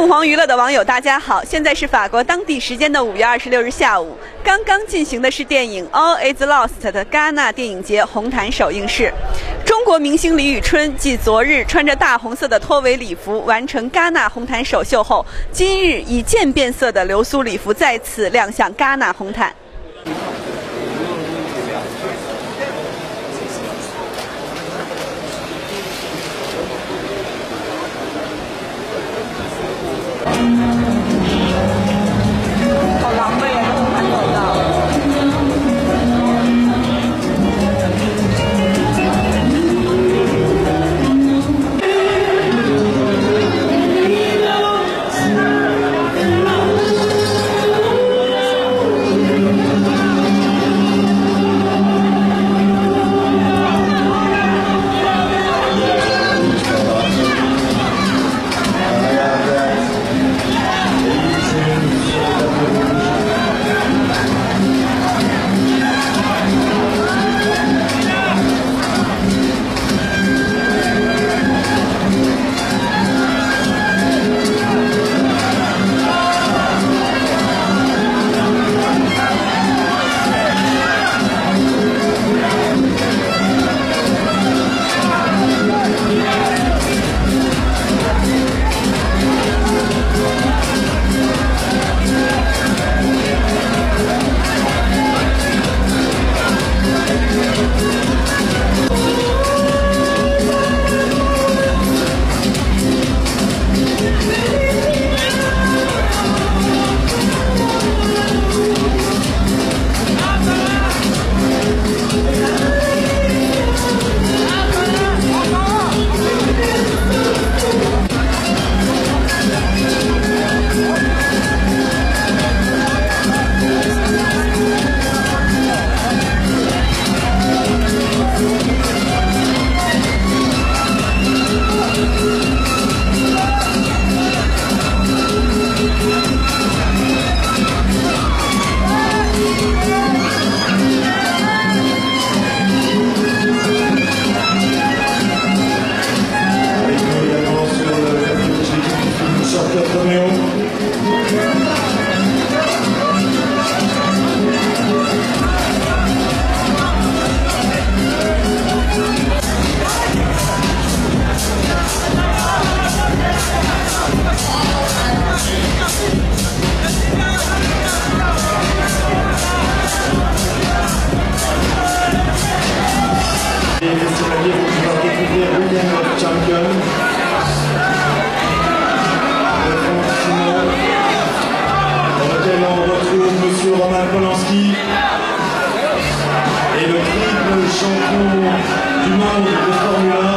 凤凰娱乐的网友，大家好！现在是法国当地时间的五月二十六日下午，刚刚进行的是电影《All Is Lost》的戛纳电影节红毯首映式。中国明星李宇春继昨日穿着大红色的拖尾礼服完成戛纳红毯首秀后，今日以渐变色的流苏礼服再次亮相戛纳红毯。c'est-à-dire William Champion, le Franck dans lequel on retrouve Monsieur Romain Polanski, et le triple champion du monde de Formule 1.